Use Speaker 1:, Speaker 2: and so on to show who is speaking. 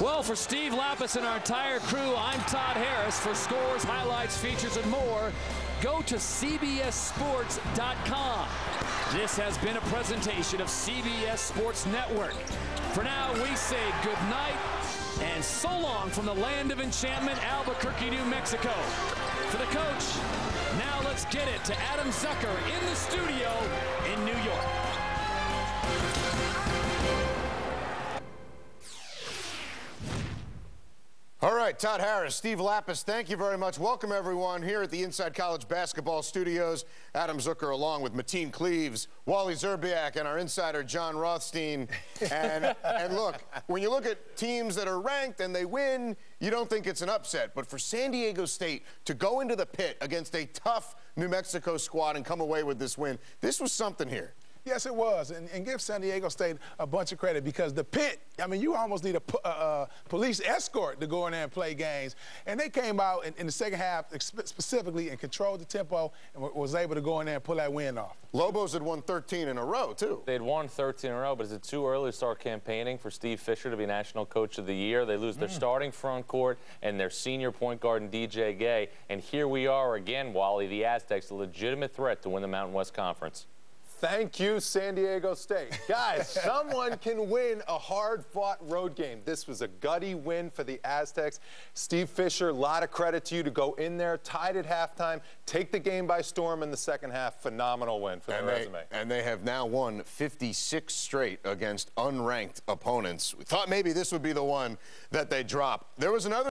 Speaker 1: Well, for Steve Lappas and our entire crew, I'm Todd Harris. For scores, highlights, features, and more, go to CBSSports.com. This has been a presentation of CBS Sports Network. For now, we say good night and so long from the land of enchantment, Albuquerque, New Mexico. For the coach, now let's get it to Adam Zucker in the studio in New York.
Speaker 2: Right, Todd Harris, Steve Lappas, thank you very much. Welcome, everyone, here at the Inside College Basketball Studios. Adam Zucker, along with Mateen Cleaves, Wally Szczerbiak, and our insider, Jon Rothstein. And, and look, when you look at teams that are ranked and they win, you don't think it's an upset. But for San Diego State to go into the pit against a tough New Mexico squad and come away with this win, this was something here.
Speaker 3: Yes, it was. And, and, give San Diego State a bunch of credit because the pit, I mean, you almost need a, a, a police escort to go in there and play games. And they came out in, in the second half specifically and controlled the tempo and was able to go in there and pull that win off.
Speaker 2: Lobos had won 13 in a row, too.
Speaker 4: They'd won 13 in a row, but is it too early to start campaigning for Steve Fisher to be National Coach of the Year? They lose their mm. starting front court and their senior point guard in DJ Gay. And here we are again, Wally, the Aztecs, a legitimate threat to win the Mountain West Conference.
Speaker 5: Thank you, San Diego State. Guys, someone can win a hard-fought road game. This was a gutty win for the Aztecs. Steve Fisher, a lot of credit to you to go in there, tied at halftime, take the game by storm in the second half. Phenomenal win for
Speaker 2: and
Speaker 5: the
Speaker 2: they,
Speaker 5: resume.
Speaker 2: And they have now won 56 straight against unranked opponents. We thought maybe this would be the one that they drop. There was another